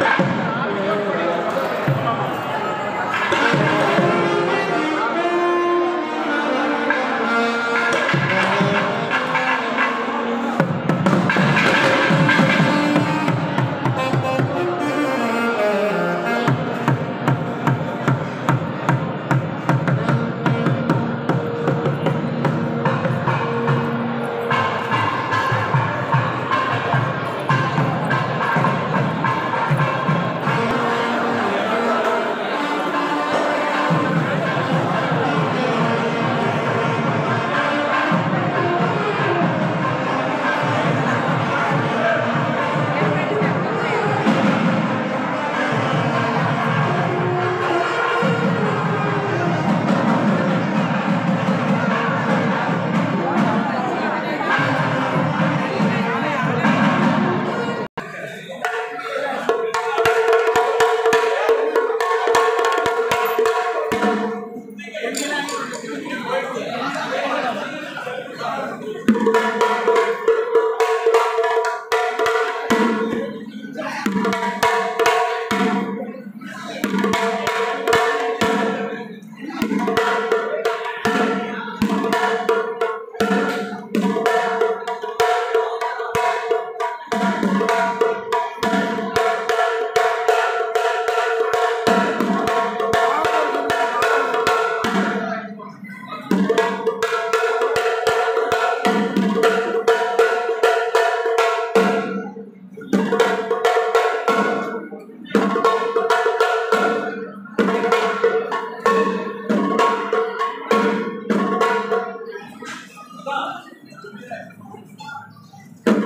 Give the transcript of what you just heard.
Thank